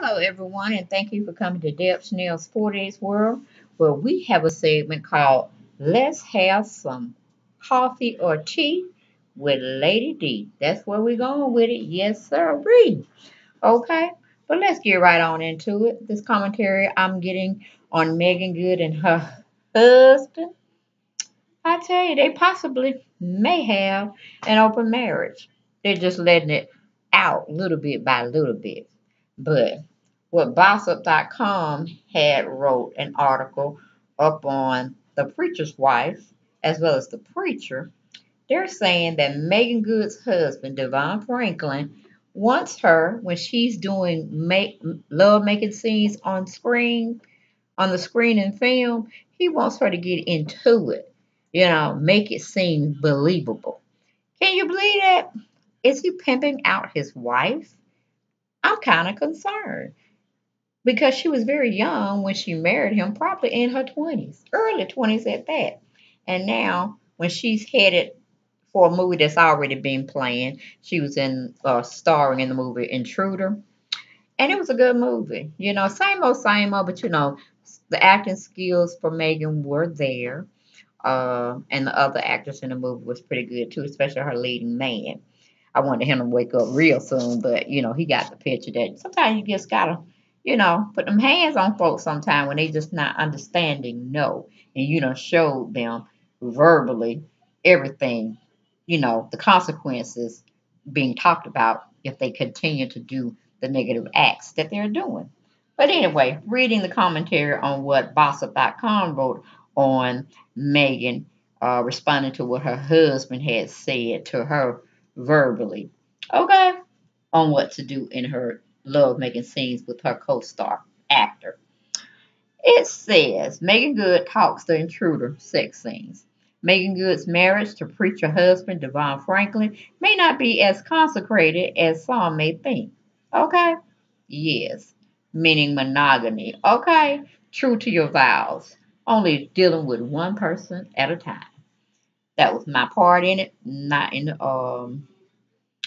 Hello, everyone, and thank you for coming to Deb Shanel's 40 Days World, where we have a segment called Let's Have Some Coffee or Tea with Lady D. That's where we're going with it. Yes, sir. Read. Okay, but let's get right on into it. This commentary I'm getting on Meagan Good and her husband. I tell you, they possibly may have an open marriage. They're just letting it out little bit by little bit. But what Bossip.com had wrote an article up on the preacher's wife as well as the preacher. They're saying that Meagan Good's husband, Devon Franklin, wants her when she's doing make love making scenes on screen, on the screen and film. He wants her to get into it, you know, make it seem believable. Can you believe that? Is he pimping out his wife? I'm kind of concerned because she was very young when she married him, probably in her 20s, early 20s at that. And now, when she's headed for a movie that's already been playing, she was in uh, starring in the movie Intruder, and it was a good movie. You know, same old, same old, but you know, the acting skills for Meagan were there. Uh, and the other actress in the movie was pretty good too, especially her leading man. I wanted him to wake up real soon, but you know, he got the picture that sometimes you just gotta, you know, put them hands on folks sometime when they just not understanding no. And you know, showed them verbally everything, you know, the consequences being talked about if they continue to do the negative acts that they're doing. But anyway, reading the commentary on what Bossip.com wrote on Megan uh, responding to what her husband had said to her verbally, okay, on what to do in her love making scenes with her co star actor. It says Meagan Good talks the intruder sex scenes. Meagan Good's marriage to preacher husband Devon Franklin may not be as consecrated as some may think. Okay? Yes. Meaning monogamy. Okay? True to your vows. Only dealing with one person at a time. That was my part in it, not in the um,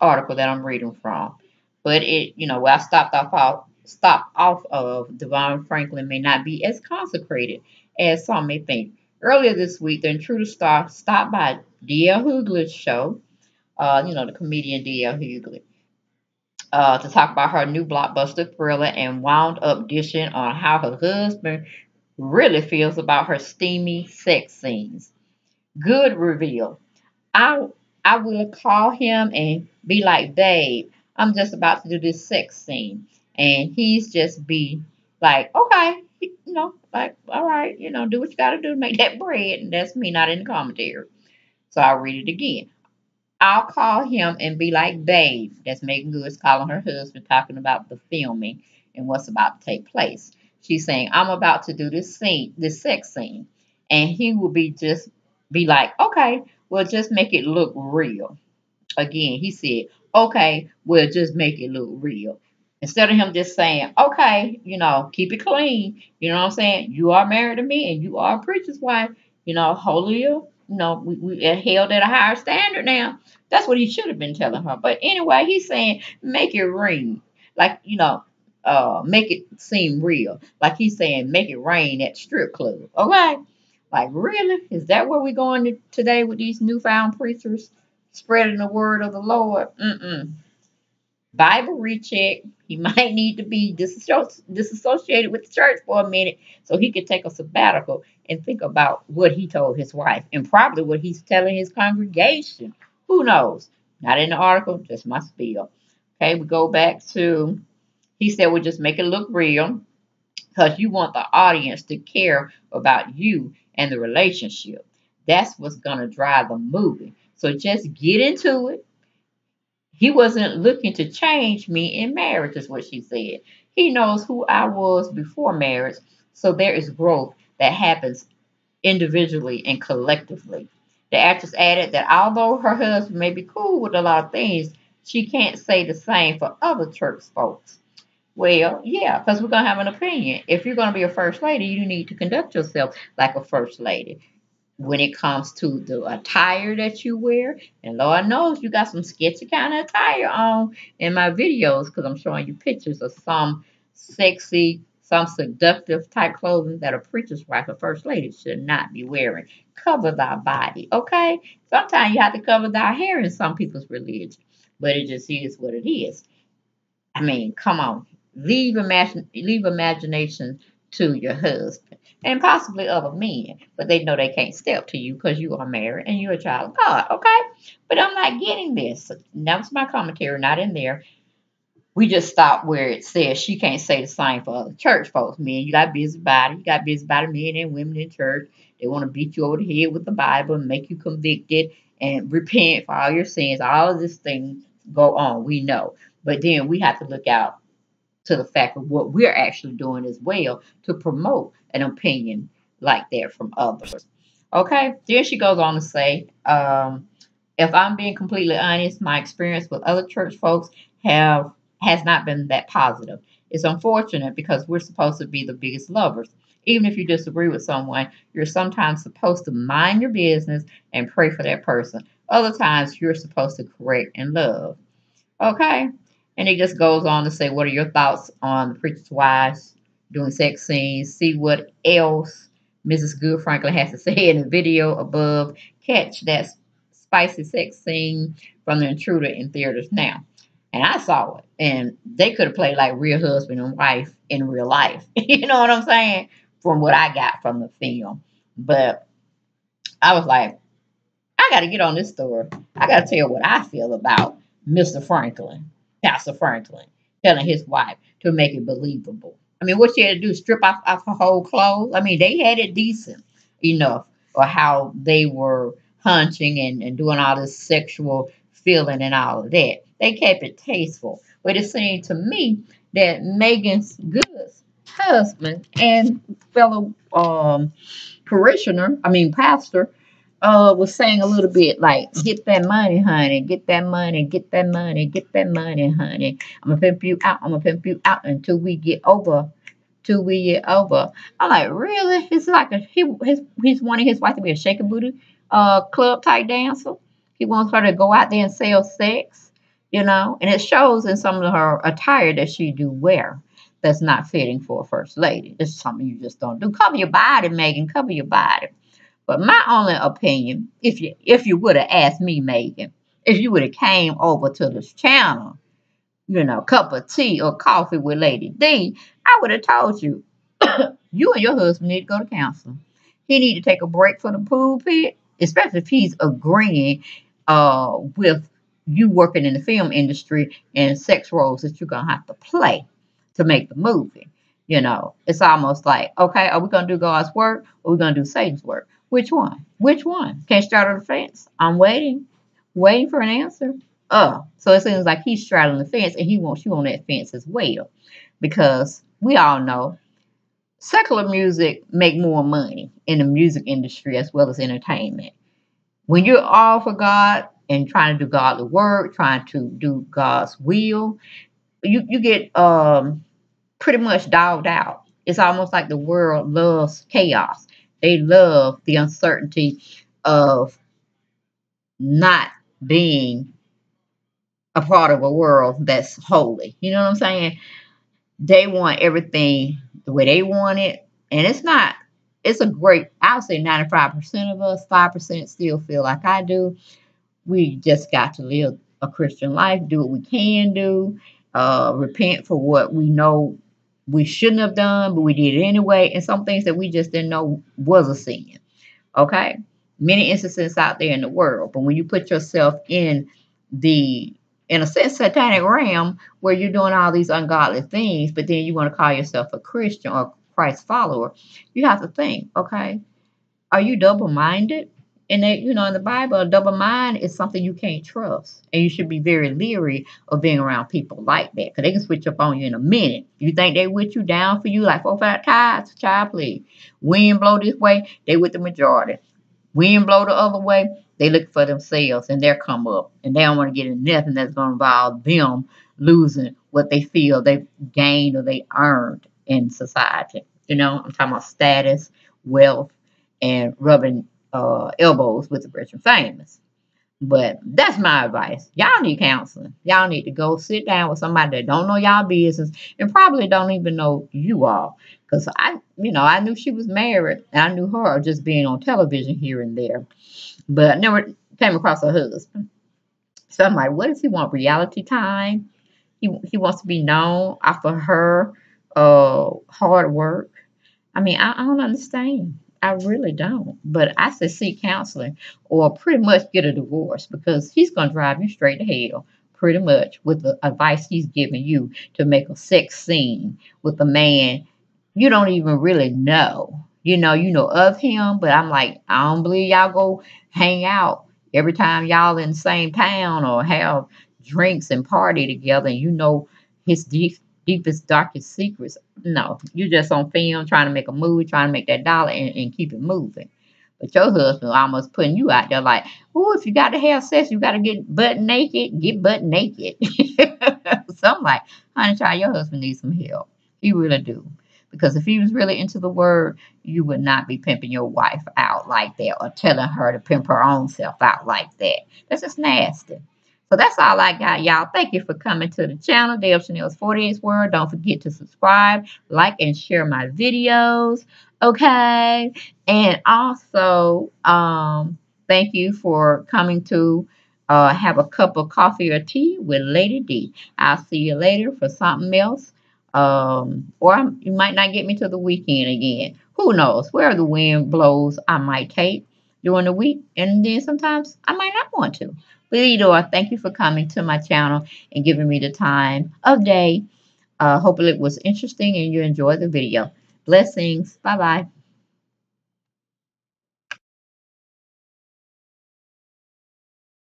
article that I'm reading from. But it, you know, where I stopped off, off stopped off of Devon Franklin may not be as consecrated as some may think. Earlier this week, the intruder star stopped by D.L. Hughley's show, uh, you know, the comedian D.L. Hughley, uh, to talk about her new blockbuster thriller and wound up dishing on how her husband really feels about her steamy sex scenes. Good reveal. I I will call him and be like, babe, I'm just about to do this sex scene. And he's just be like, okay, you know, like, all right, you know, do what you got to do to make that bread. And that's me, not in the commentary. So I'll read it again. I'll call him and be like, babe, that's Meagan Good's calling her husband, talking about the filming and what's about to take place. She's saying, I'm about to do this scene, this sex scene. And he will be just be like, okay, well, just make it look real. Again, he said, okay, well, just make it look real. Instead of him just saying, okay, you know, keep it clean. You know what I'm saying? You are married to me and you are a preacher's wife. You know, holy, you know, we, we held at a higher standard now. That's what he should have been telling her. But anyway, he's saying, make it ring. Like, you know, uh, make it seem real. Like he's saying, make it rain at strip club. Okay? Like, really? Is that where we're going to, today with these newfound preachers spreading the word of the Lord? Mm-mm. Bible recheck. He might need to be disassociated with the church for a minute so he could take a sabbatical and think about what he told his wife and probably what he's telling his congregation. Who knows? Not in the article, just my spiel. Okay, we go back to, he said, we'll just make it look real because you want the audience to care about you and the relationship. That's what's going to drive the movie. So just get into it. He wasn't looking to change me in marriage, is what she said. He knows who I was before marriage. So there is growth that happens individually and collectively. The actress added that although her husband may be cool with a lot of things, she can't say the same for other church folks. Well, yeah, because we're going to have an opinion. If you're going to be a first lady, you need to conduct yourself like a first lady. When it comes to the attire that you wear, and Lord knows you got some sketchy kind of attire on in my videos because I'm showing you pictures of some sexy, some seductive type clothing that a preacher's wife or first lady should not be wearing. Cover thy body, okay? Sometimes you have to cover thy hair in some people's religion, but it just is what it is. I mean, come on. Leave imagine leave imagination to your husband and possibly other men, but they know they can't step to you because you are married and you're a child of God, okay? But I'm not getting this. That's my commentary, not in there. We just stop where it says she can't say the same for other church folks. Men, you got busybody, you got busybody men and women in church. They want to beat you over the head with the Bible and make you convicted and repent for all your sins. All of these things go on, we know. But then we have to look out to the fact of what we're actually doing as well to promote an opinion like that from others. Okay, then she goes on to say, um, if I'm being completely honest, my experience with other church folks have has not been that positive. It's unfortunate because we're supposed to be the biggest lovers. Even if you disagree with someone, you're sometimes supposed to mind your business and pray for that person. Other times, you're supposed to correct and love. Okay? And he just goes on to say, What are your thoughts on the preacher's wives doing sex scenes? See what else Mrs. Good Franklin has to say in the video above. Catch that spicy sex scene from the intruder in theaters now. And I saw it. And they could have played like real husband and wife in real life. you know what I'm saying? From what I got from the film. But I was like, I got to get on this story. I got to tell what I feel about Mr. Franklin. Pastor Franklin telling his wife to make it believable. I mean, what she had to do, strip off, off her whole clothes? I mean, they had it decent enough, or how they were hunching and, and doing all this sexual feeling and all of that. They kept it tasteful. But it seemed to me that Meagan's Good's husband and fellow um, parishioner, I mean pastor, uh, was saying a little bit like, get that money, honey, get that money, get that money, get that money, honey. I'm gonna pimp you out, I'm gonna pimp you out until we get over, till we get over. I'm like, really? It's like a, he, his, he's wanting his wife to be a shaker booty uh, club type dancer. He wants her to go out there and sell sex, you know, and it shows in some of her attire that she do wear that's not fitting for a first lady. Is something you just don't do. Cover your body, Meagan, cover your body. But my only opinion, if you if you would have asked me, Meagan, if you would have came over to this channel, you know, cup of tea or coffee with Lady D, I would have told you, you and your husband need to go to counseling. He need to take a break from the pulpit, especially if he's agreeing uh, with you working in the film industry and sex roles that you're gonna have to play to make the movie. You know, it's almost like, okay, are we gonna do God's work or are we gonna do Satan's work? Which one? Which one? Can't straddle the fence. I'm waiting, waiting for an answer. Oh, so it seems like he's straddling the fence and he wants you on that fence as well. Because we all know secular music make more money in the music industry as well as entertainment. When you're all for God and trying to do godly work, trying to do God's will, you, you get um, pretty much dogged out. It's almost like the world loves chaos. They love the uncertainty of not being a part of a world that's holy. You know what I'm saying? They want everything the way they want it. And it's not, it's a great, I would say 95% of us, 5% still feel like I do. We just got to live a Christian life, do what we can do, uh, repent for what we know we shouldn't have done, but we did it anyway, and some things that we just didn't know was a sin. Okay? Many instances out there in the world, but when you put yourself in the in a sense satanic realm where you're doing all these ungodly things, but then you want to call yourself a Christian or Christ follower, you have to think, okay, are you double minded? And that, you know, in the Bible, a double mind is something you can't trust. And you should be very leery of being around people like that. Because they can switch up on you in a minute. You think they with you down for you like four, five times? Child, please. Wind blow this way, they with the majority. Wind blow the other way, they look for themselves and they're come up. And they don't want to get in nothing that's going to involve them losing what they feel they've gained or they earned in society. You know, I'm talking about status, wealth, and rubbing uh, elbows with the rich and famous. But that's my advice. Y'all need counseling. Y'all need to go sit down with somebody that don't know y'all business and probably don't even know you all. Because I, you know, I knew she was married and I knew her just being on television here and there. But I never came across her husband. So I'm like, what does he want? Reality time? He, he wants to be known of her uh, hard work. I mean, I, I don't understand. I really don't. But I say seek counseling or pretty much get a divorce because he's going to drive you straight to hell, pretty much, with the advice he's giving you to make a sex scene with a man you don't even really know. You know, you know of him, but I'm like, I don't believe y'all go hang out every time y'all in the same town or have drinks and party together and you know his deep deepest, darkest secrets. No, you're just on film trying to make a movie, trying to make that dollar and, and keep it moving. But your husband almost putting you out there like, oh, if you got to have sex, you got to get butt naked, get butt naked. so I'm like, honey, child, your husband needs some help. He really do. Because if he was really into the word, you would not be pimping your wife out like that or telling her to pimp her own self out like that. That's just nasty. So that's all I got, y'all. Thank you for coming to the channel, Deb Shanel's 48 World. Don't forget to subscribe, like, and share my videos. Okay. And also, um, thank you for coming to uh, have a cup of coffee or tea with Lady D. I'll see you later for something else. Um, or I'm, you might not get me to the weekend again. Who knows? Where the wind blows, I might take during the week. And then sometimes I might not want to. But thank you for coming to my channel and giving me the time of day. Uh, hopefully it was interesting and you enjoyed the video. Blessings. Bye-bye.